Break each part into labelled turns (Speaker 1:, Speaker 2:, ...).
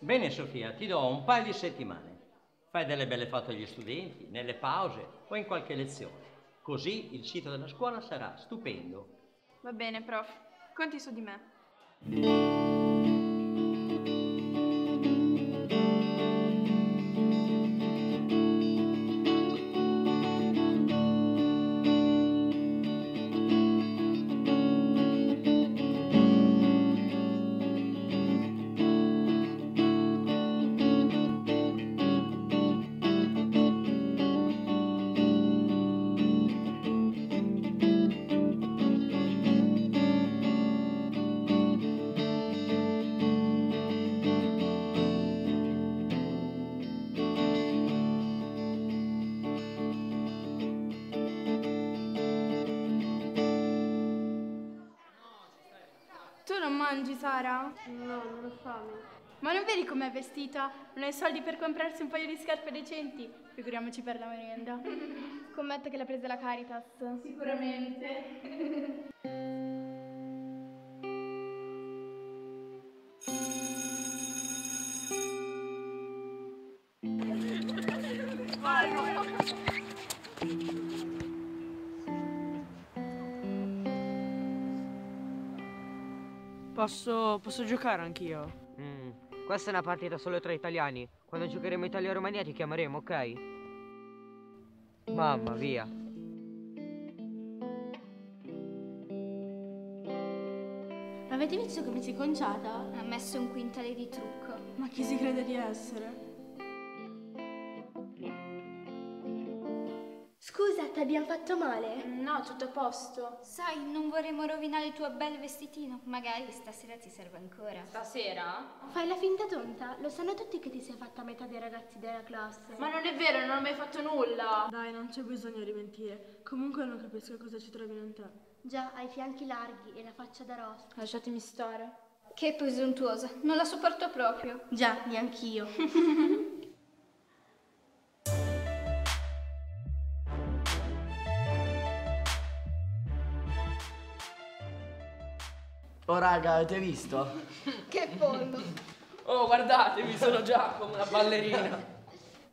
Speaker 1: Bene Sofia, ti do un paio di settimane. Fai delle belle foto agli studenti, nelle pause o in qualche lezione. Così il sito della scuola sarà stupendo.
Speaker 2: Va bene, prof. Conti su di me.
Speaker 3: Non mangi, Sara?
Speaker 4: No, non ho fame.
Speaker 3: Ma non vedi com'è vestita? Non hai soldi per comprarsi un paio di scarpe decenti? Figuriamoci per la merenda.
Speaker 4: Scommetto che l'ha presa la Caritas.
Speaker 3: Sicuramente.
Speaker 5: Posso, posso giocare anch'io?
Speaker 6: Mm, Questa è una partita solo tra italiani. Quando giocheremo Italia-Romania ti chiameremo, ok? Mamma, via.
Speaker 4: Avete visto come si è conciata?
Speaker 7: Ha messo un quintale di trucco.
Speaker 3: Ma chi si crede di essere?
Speaker 4: Abbiamo fatto male?
Speaker 3: No, tutto a posto.
Speaker 7: Sai, non vorremmo rovinare il tuo bel vestitino. Magari stasera ti serve ancora.
Speaker 2: Stasera?
Speaker 4: Fai la finta tonta? Lo sanno tutti che ti sei fatta a metà dei ragazzi della classe.
Speaker 3: Ma non è vero, non ho mai fatto nulla. Dai, non c'è bisogno di mentire. Comunque non capisco cosa ci trovino in te.
Speaker 4: Già, hai i fianchi larghi e la faccia da rospo.
Speaker 3: Lasciatemi stare.
Speaker 7: Che presuntuosa, non la sopporto proprio.
Speaker 4: Già, neanch'io.
Speaker 8: Oh raga, avete visto?
Speaker 7: Che pollo.
Speaker 5: Oh, guardatemi, sono già come una ballerina.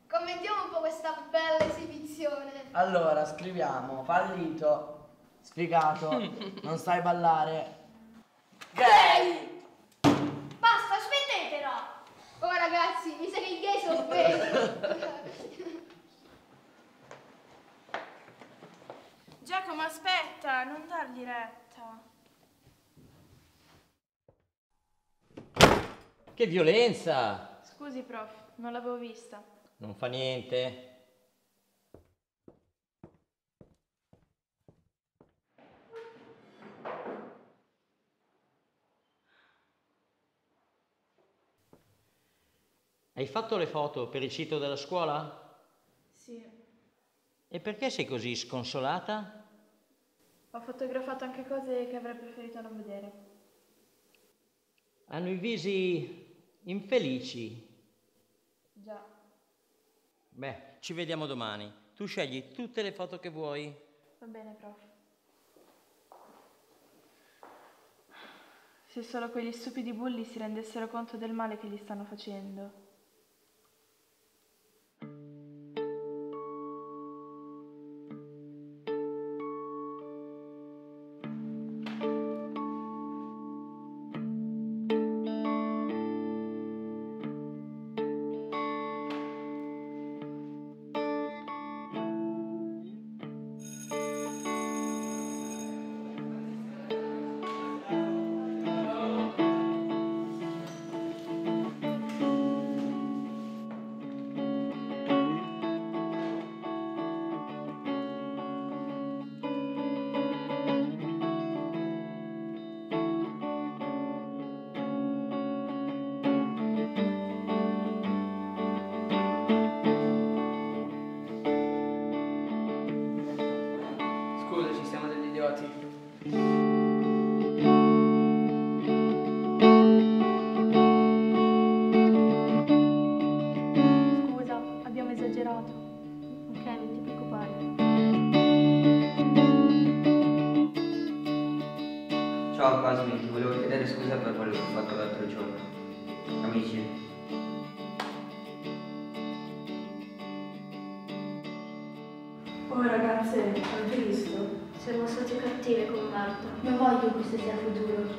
Speaker 7: Commentiamo un po' questa bella esibizione.
Speaker 8: Allora, scriviamo fallito, sfigato, non sai ballare. Gay!
Speaker 7: Basta, smettetela! Oh ragazzi, mi sa che i gay sono offesi.
Speaker 3: Giacomo, aspetta, non dargli retta.
Speaker 1: Che violenza!
Speaker 3: Scusi, prof, non l'avevo vista.
Speaker 1: Non fa niente. Hai fatto le foto per il sito della scuola?
Speaker 3: Sì.
Speaker 1: E perché sei così sconsolata?
Speaker 3: Ho fotografato anche cose che avrei preferito non vedere.
Speaker 1: Hanno i visi infelici.
Speaker 3: Già.
Speaker 1: Beh, ci vediamo domani. Tu scegli tutte le foto che vuoi.
Speaker 3: Va bene, prof. Se solo quegli stupidi bulli si rendessero conto del male che gli stanno facendo.
Speaker 6: fatto l'altro giorno. Amici. Oh ragazze, avete visto? Siamo state cattive con
Speaker 2: Marta.
Speaker 3: Non voglio che questo sia futuro.